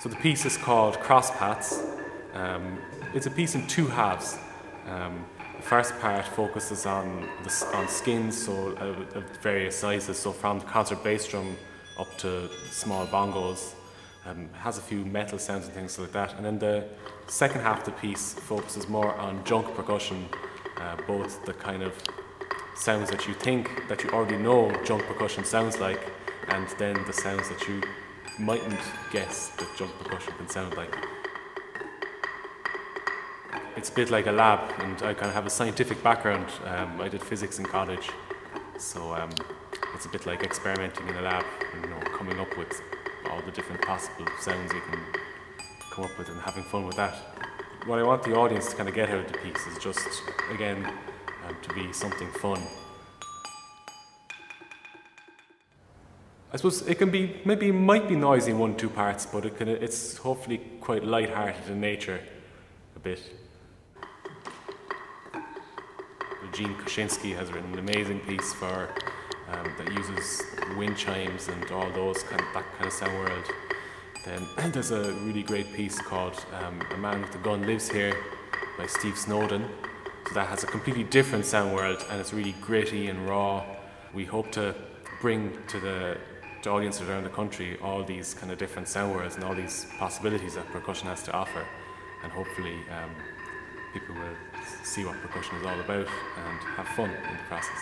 So the piece is called Cross Paths. Um, it's a piece in two halves. Um, the first part focuses on the, on skins, so uh, of various sizes, so from the concert bass drum up to small bongos. Um, has a few metal sounds and things like that. And then the second half of the piece focuses more on junk percussion, uh, both the kind of sounds that you think that you already know junk percussion sounds like, and then the sounds that you mightn't guess that junk percussion can sound like. It's a bit like a lab, and I kind of have a scientific background. Um, I did physics in college, so um, it's a bit like experimenting in a lab, and, you know, coming up with all the different possible sounds you can come up with and having fun with that. What I want the audience to kind of get out of the piece is just, again, um, to be something fun. I suppose it can be maybe might be noisy in one two parts, but it can it's hopefully quite light-hearted in nature, a bit. Gene Koshinski has written an amazing piece for um, that uses wind chimes and all those kind of, that kind of sound world. Then there's a really great piece called um, "A Man with a Gun Lives Here" by Steve Snowden. So that has a completely different sound world, and it's really gritty and raw. We hope to bring to the to audiences around the country all these kind of different sound worlds and all these possibilities that percussion has to offer, and hopefully um, people will see what percussion is all about and have fun in the process.